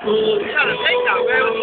Mm. You gotta take that, man.